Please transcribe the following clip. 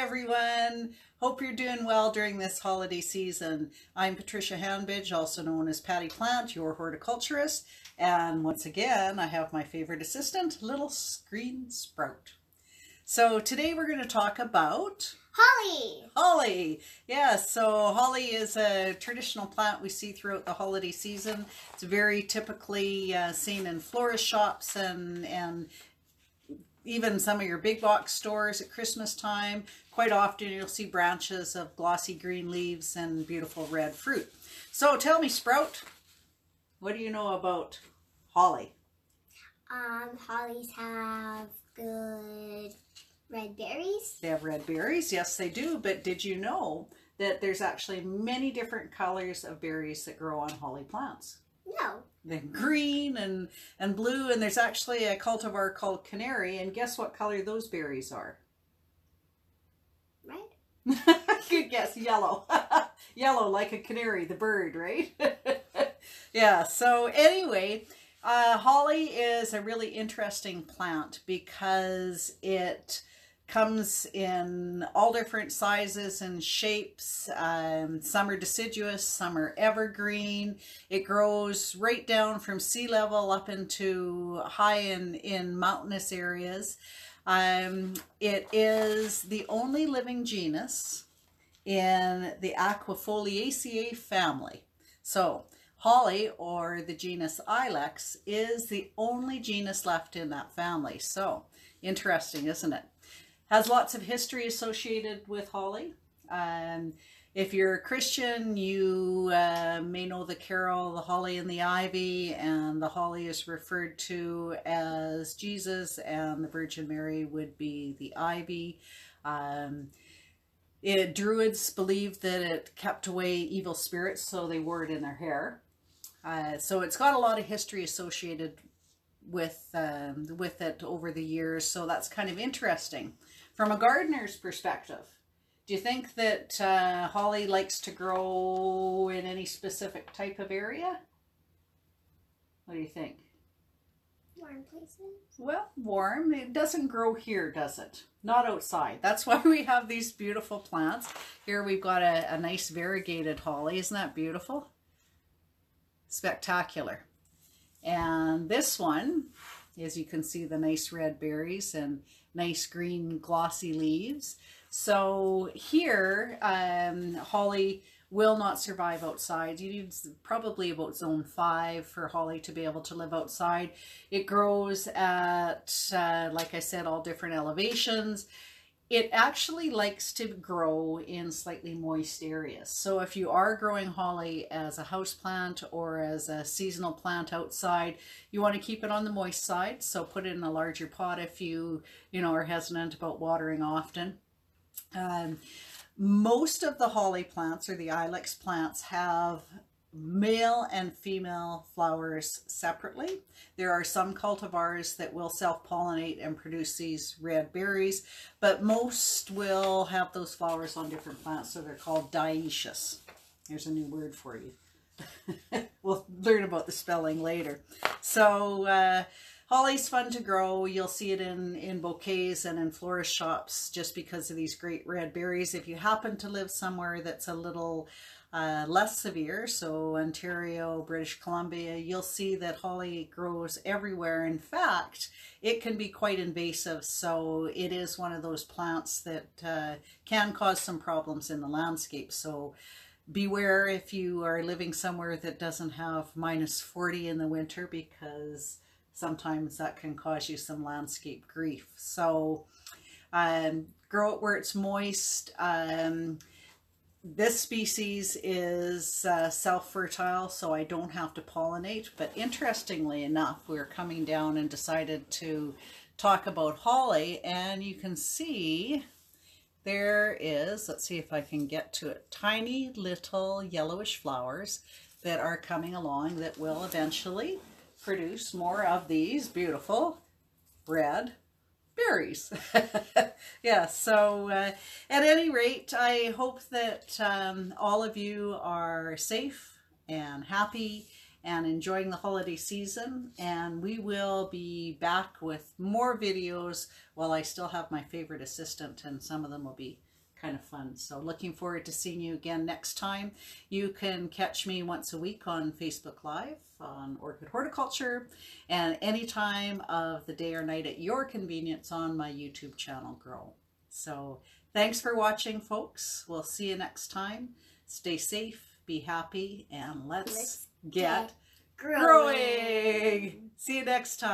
everyone. Hope you're doing well during this holiday season. I'm Patricia Hanbidge, also known as Patty Plant, your horticulturist. And once again, I have my favorite assistant, Little Green Sprout. So today we're going to talk about Holly. Holly. Yes, so holly is a traditional plant we see throughout the holiday season. It's very typically uh, seen in florist shops and, and even some of your big box stores at Christmas time. Quite often you'll see branches of glossy green leaves and beautiful red fruit. So tell me, Sprout, what do you know about holly? Um, hollies have good red berries. They have red berries, yes they do, but did you know that there's actually many different colors of berries that grow on holly plants? The green and, and blue, and there's actually a cultivar called canary, and guess what color those berries are? Red. Good guess, yellow. yellow, like a canary, the bird, right? yeah, so anyway, uh, holly is a really interesting plant because it comes in all different sizes and shapes. Um, some are deciduous, some are evergreen. It grows right down from sea level up into high in, in mountainous areas. Um, it is the only living genus in the Aquifoliaceae family. So holly or the genus Ilex is the only genus left in that family. So interesting, isn't it? Has lots of history associated with holly. Um, if you're a Christian, you uh, may know the carol, The Holly and the Ivy, and the holly is referred to as Jesus, and the Virgin Mary would be the ivy. Um, it, Druids believed that it kept away evil spirits, so they wore it in their hair. Uh, so it's got a lot of history associated with um, with it over the years, so that's kind of interesting. From a gardener's perspective, do you think that uh, holly likes to grow in any specific type of area? What do you think? Warm places. Well, warm. It doesn't grow here, does it? Not outside. That's why we have these beautiful plants. Here we've got a, a nice variegated holly. Isn't that beautiful? Spectacular. And this one, as you can see, the nice red berries and nice green glossy leaves. So here, um, holly will not survive outside. You need probably about zone five for holly to be able to live outside. It grows at, uh, like I said, all different elevations. It actually likes to grow in slightly moist areas. So if you are growing holly as a house plant or as a seasonal plant outside, you want to keep it on the moist side. So put it in a larger pot if you, you know, are hesitant about watering often. Um, most of the holly plants or the ilex plants have male and female flowers separately. There are some cultivars that will self-pollinate and produce these red berries, but most will have those flowers on different plants, so they're called dioecious. There's a new word for you. we'll learn about the spelling later. So uh, holly's fun to grow. You'll see it in, in bouquets and in florist shops just because of these great red berries. If you happen to live somewhere that's a little uh, less severe, so Ontario, British Columbia, you'll see that holly grows everywhere. In fact, it can be quite invasive, so it is one of those plants that uh, can cause some problems in the landscape. So beware if you are living somewhere that doesn't have minus 40 in the winter because sometimes that can cause you some landscape grief. So um, grow it where it's moist. Um, this species is uh, self-fertile, so I don't have to pollinate. But interestingly enough, we are coming down and decided to talk about holly, and you can see there is, let's see if I can get to it, tiny little yellowish flowers that are coming along that will eventually produce more of these beautiful red berries. yeah, so uh, at any rate, I hope that um, all of you are safe and happy and enjoying the holiday season. And we will be back with more videos while I still have my favorite assistant, and some of them will be kind of fun. So looking forward to seeing you again next time. You can catch me once a week on Facebook Live on Orchid Horticulture and any time of the day or night at your convenience on my YouTube channel, Grow. So thanks for watching, folks. We'll see you next time. Stay safe, be happy, and let's, Let's get Growing. growing. See you next time.